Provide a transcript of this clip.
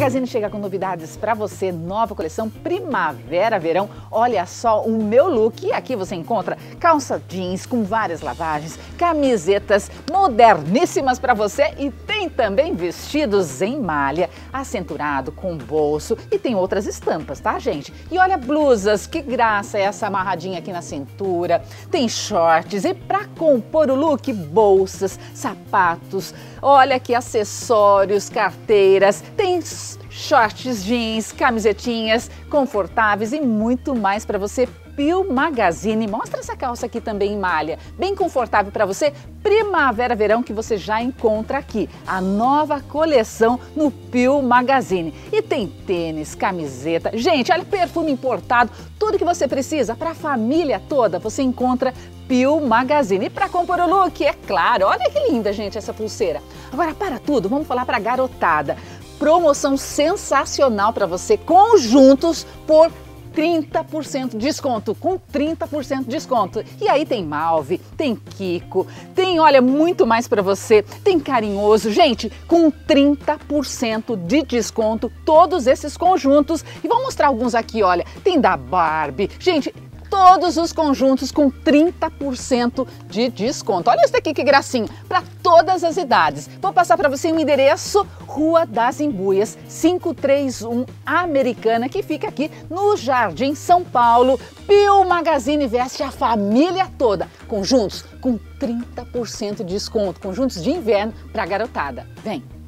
Magazine chega com novidades para você, nova coleção Primavera-Verão. Olha só o meu look. Aqui você encontra calça jeans com várias lavagens, camisetas moderníssimas para você e tem também vestidos em malha, acenturado com bolso e tem outras estampas, tá, gente? E olha blusas, que graça é essa amarradinha aqui na cintura. Tem shorts e para compor o look, bolsas, sapatos, olha aqui acessórios, carteiras, tem shorts jeans, camisetinhas confortáveis e muito mais para você. Pio Magazine, mostra essa calça aqui também em malha, bem confortável para você. Primavera Verão que você já encontra aqui, a nova coleção no Pio Magazine. E tem tênis, camiseta, gente, olha perfume importado, tudo que você precisa para a família toda, você encontra Pio Magazine. E para compor o look, é claro, olha que linda, gente, essa pulseira. Agora, para tudo, vamos falar para garotada promoção sensacional para você, conjuntos por 30% de desconto, com 30% de desconto. E aí tem Malve, tem Kiko, tem, olha, muito mais para você, tem Carinhoso, gente, com 30% de desconto todos esses conjuntos. E vou mostrar alguns aqui, olha, tem da Barbie. Gente, todos os conjuntos com 30% de desconto. Olha isso daqui que gracinha, para todas as idades. Vou passar para você um endereço, Rua das Embuias, 531 Americana, que fica aqui no Jardim São Paulo. Pio Magazine veste a família toda. Conjuntos com 30% de desconto, conjuntos de inverno para garotada. Vem!